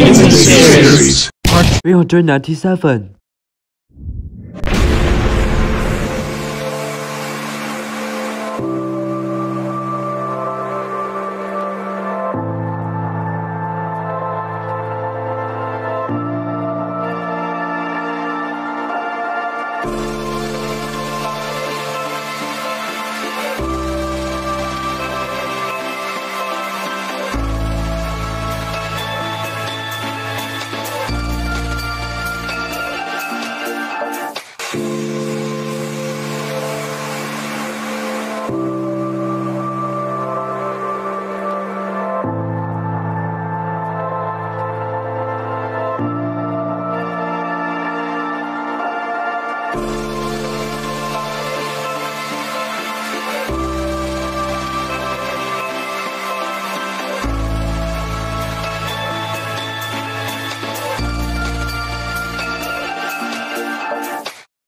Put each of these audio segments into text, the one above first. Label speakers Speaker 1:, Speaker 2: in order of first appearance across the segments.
Speaker 1: Series Part 397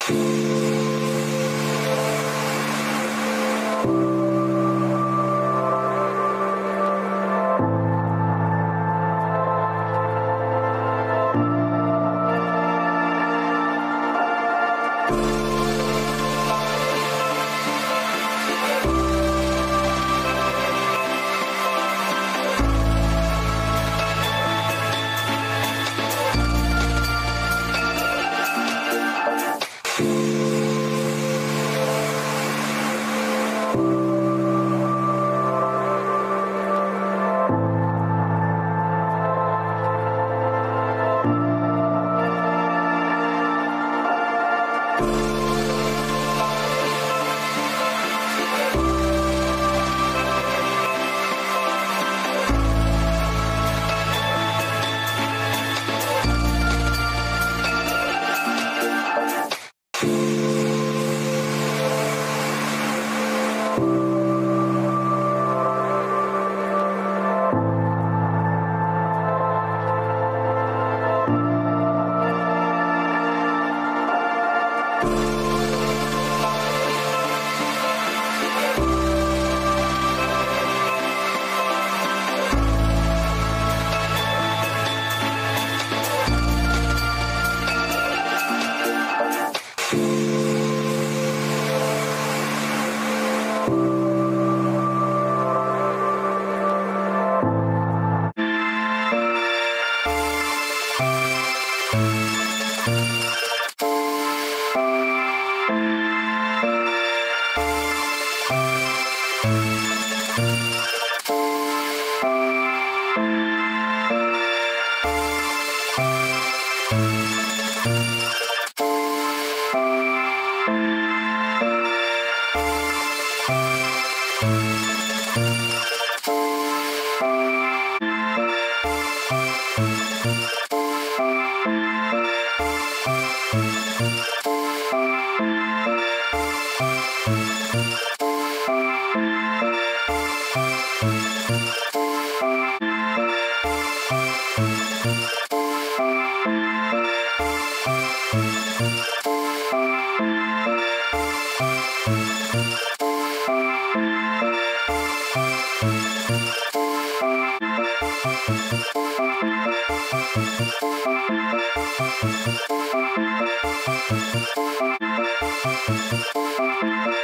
Speaker 1: thank you Bye.